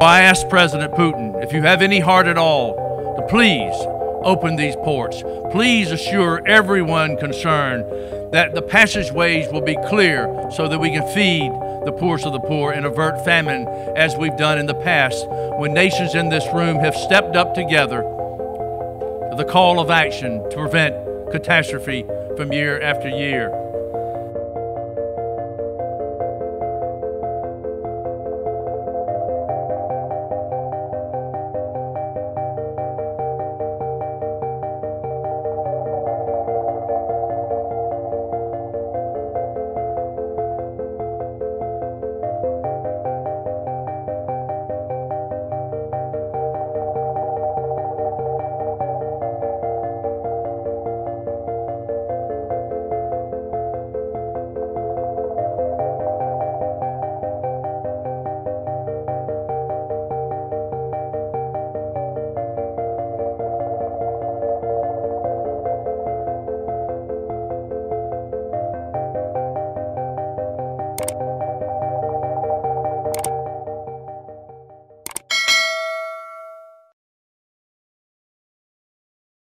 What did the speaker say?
I ask President Putin, if you have any heart at all, to please open these ports. Please assure everyone concerned that the passageways will be clear so that we can feed the poorest of the poor and avert famine as we've done in the past when nations in this room have stepped up together to the call of action to prevent catastrophe from year after year.